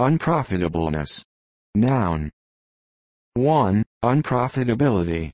Unprofitableness. Noun. 1. Unprofitability.